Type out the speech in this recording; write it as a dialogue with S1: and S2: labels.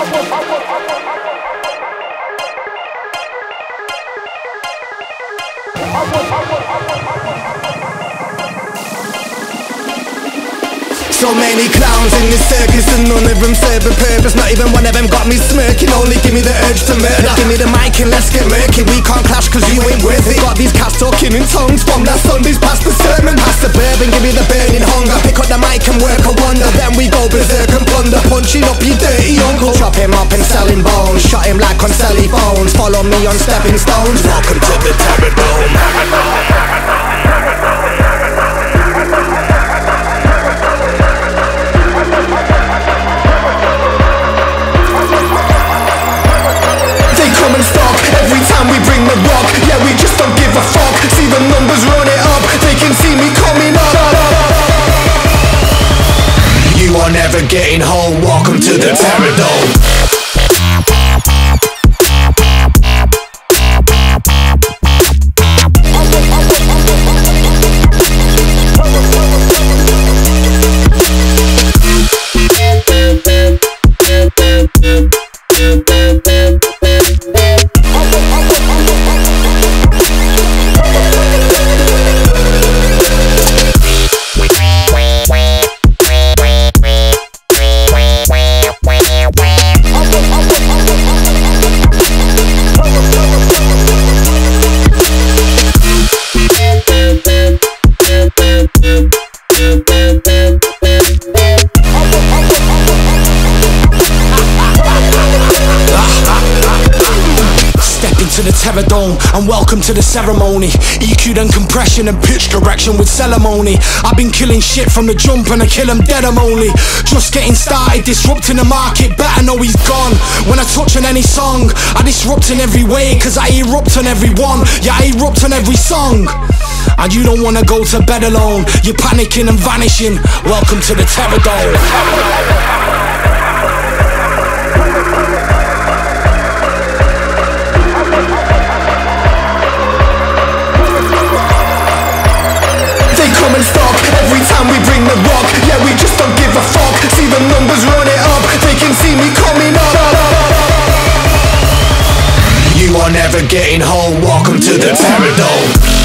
S1: So many clowns in this circus and none of them serve a purpose. Not even one of them got me smirking. Only give me the urge to murder. Give me the mic and let's get murky. We can't clash cause you ain't worth it. Got these cats talking in tongues From that Sunday's past the sermon. Past the bourbon, give me the burning hunger. Pick up the mic and work a wonder. Then we go berserk and plunder Punching up your dirty uncle. Chop him up and selling bones. Shot him like on celly phones. Follow me on stepping stones. Welcome to the Terror Dome getting home Welcome to the Terror Dome to the Terror Dome and welcome to the ceremony. EQ'd and compression and pitch direction with ceremony. I've been killing shit from the jump and I kill them dead I'm only just getting started, disrupting the market. Better know he's gone. When I touch on any song, I disrupt in every way, cause I erupt on every one. Yeah, I erupt on every song. And you don't wanna go to bed alone. You're panicking and vanishing. Welcome to the Terror Dome. numbers run it up. They can see me coming up. You are never getting home. Welcome to the Terror